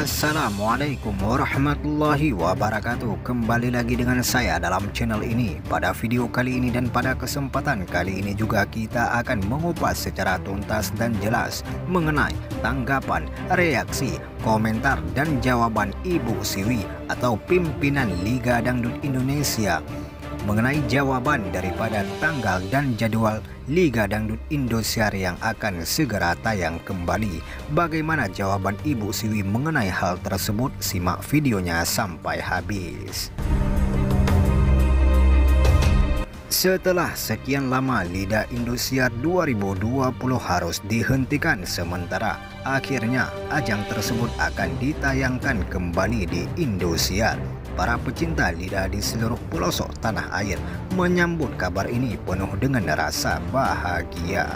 Assalamualaikum warahmatullahi wabarakatuh. Kembali lagi dengan saya dalam channel ini. Pada video kali ini dan pada kesempatan kali ini juga kita akan mengupas secara tuntas dan jelas Mengenai tanggapan, reaksi, komentar dan jawaban Ibu Siwi Atau pimpinan Liga Dangdut Indonesia mengenai jawaban daripada tanggal dan jadwal Liga Dangdut Indosiar yang akan segera tayang kembali. Bagaimana jawaban Ibu Siwi mengenai hal tersebut? Simak videonya sampai habis. Setelah sekian lama Liga Indosiar 2020 harus dihentikan sementara, akhirnya ajang tersebut akan ditayangkan kembali di Indosiar para pecinta lidah di seluruh pelosok tanah air menyambut kabar ini penuh dengan rasa bahagia.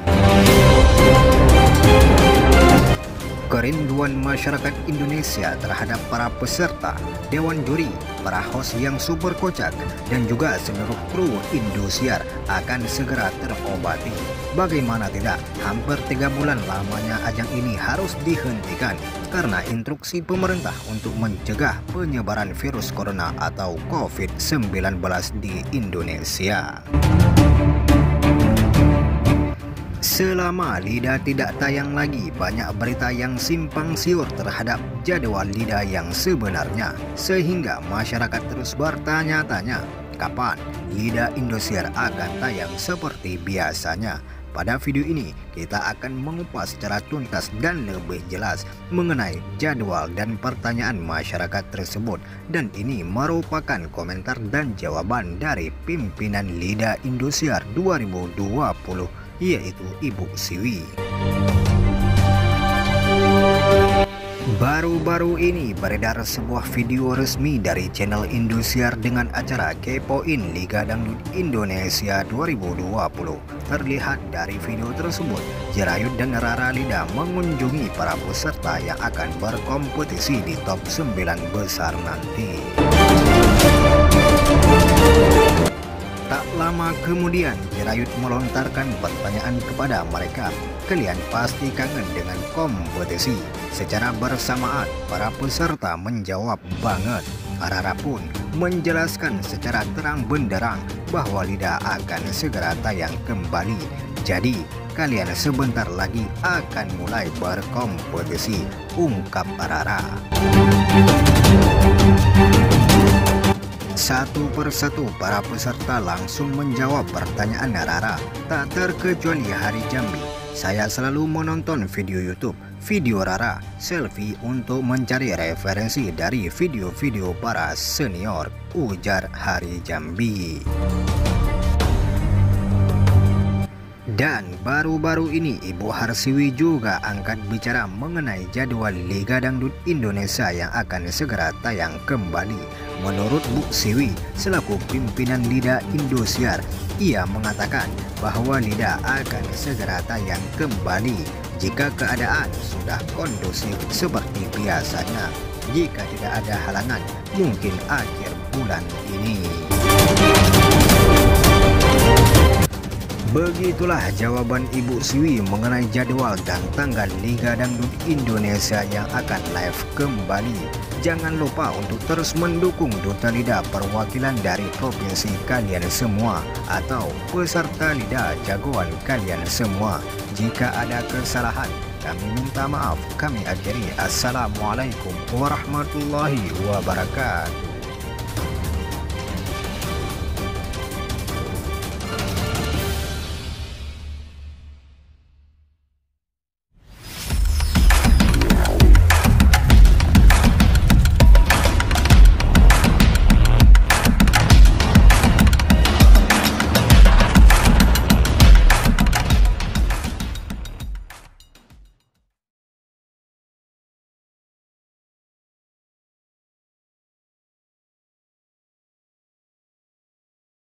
Kerinduan masyarakat Indonesia terhadap para peserta, dewan juri, para host yang super kocak, dan juga seluruh kru Indosiar akan segera terobati. Bagaimana tidak, hampir tiga bulan lamanya ajang ini harus dihentikan karena instruksi pemerintah untuk mencegah penyebaran virus corona atau COVID-19 di Indonesia. Selama Lida tidak tayang lagi, banyak berita yang simpang siur terhadap jadwal Lida yang sebenarnya, sehingga masyarakat terus bertanya-tanya kapan Lida Indosiar akan tayang seperti biasanya. Pada video ini, kita akan mengupas secara tuntas dan lebih jelas mengenai jadwal dan pertanyaan masyarakat tersebut. Dan ini merupakan komentar dan jawaban dari pimpinan Lida Indosiar 2020, yaitu Ibu Siwi. Baru-baru ini beredar sebuah video resmi dari channel Indosiar dengan acara Kepoin Liga Dangdut Indonesia 2020. Terlihat dari video tersebut, Jerayut dan Rara Lida mengunjungi para peserta yang akan berkompetisi di top 9 besar nanti. Kemudian, Jerayut melontarkan pertanyaan kepada mereka. Kalian pasti kangen dengan kompetisi. Secara bersamaan, para peserta menjawab banget. Arara pun menjelaskan secara terang benderang bahwa Lida akan segera tayang kembali. Jadi, kalian sebentar lagi akan mulai berkompetisi, ungkap Arara. Satu persatu para peserta langsung menjawab pertanyaan Rara, tak terkecuali Hari Jambi. Saya selalu menonton video YouTube video Rara selfie untuk mencari referensi dari video-video para senior ujar Hari Jambi. Dan baru-baru ini Ibu Harsiwi juga angkat bicara mengenai jadwal Liga Dangdut Indonesia yang akan segera tayang kembali. Menurut Bu Siwi, selaku pimpinan Lida Indosiar, ia mengatakan bahwa Lida akan segera tayang kembali jika keadaan sudah kondusif seperti biasanya. Jika tidak ada halangan, mungkin akhir bulan ini. Begitulah jawaban Ibu Siwi mengenai jadwal dan tanggal Liga Dangdut Indonesia yang akan live kembali. Jangan lupa untuk terus mendukung Duta Lida perwakilan dari provinsi kalian semua atau peserta Lida jagoan kalian semua. Jika ada kesalahan, kami minta maaf. Kami akhiri. Assalamualaikum warahmatullahi wabarakatuh.